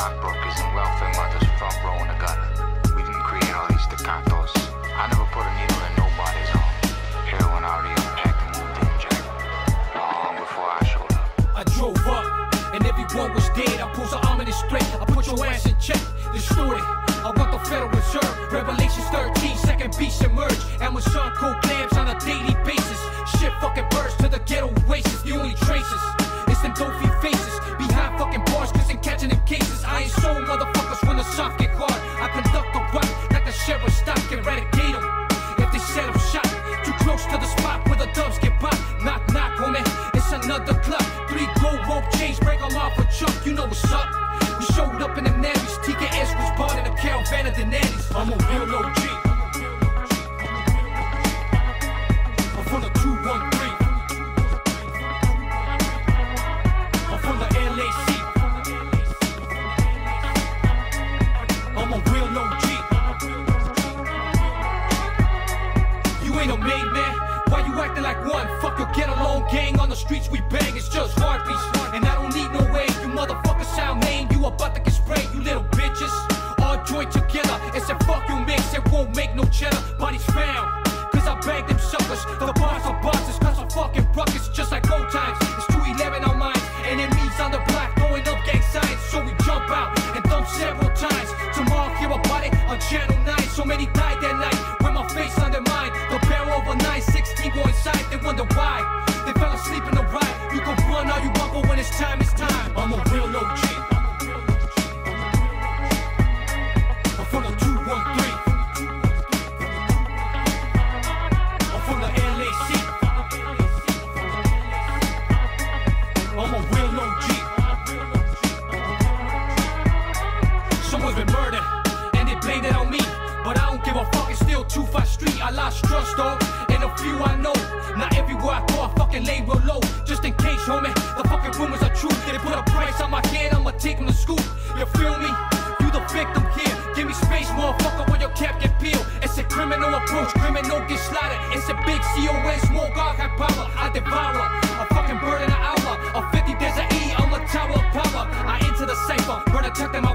stockbrokers and welfare mothers front row in the gutter. We didn't create all these staccatos. I never put a needle in nobody's arm. Heroin already unpacked and moved in, Jack. Long before I showed up. I drove up, and everyone was dead. I pulls an ominous straight. I put your ass in check, distorted. I want the Federal Reserve. Revelations 13, second beast emerge. Amazon cold clams on a daily basis. the nannies. I'm a real OG. I'm full of 213. I'm LAC. I'm a real OG. You ain't a main man. Why you acting like one? Fuck your get along gang. On the streets we bang. It's just heartbeats. And I don't need no way. You motherfuckers sound lame. You about to my street, I lost trust, though. And a few I know. Not everywhere I go, I fucking lay real low. Just in case, homie, the fucking rumors are true. They put a price on my head, I'ma take them to school. You feel me? You the victim here. Give me space, motherfucker, when your cap get peeled. It's a criminal approach, criminal get slaughtered. It's a big CON, smoke, God have power. I devour a fucking bird in an hour. A 50, there's an E, I'm a tower of power. I enter the safer, brother, check them.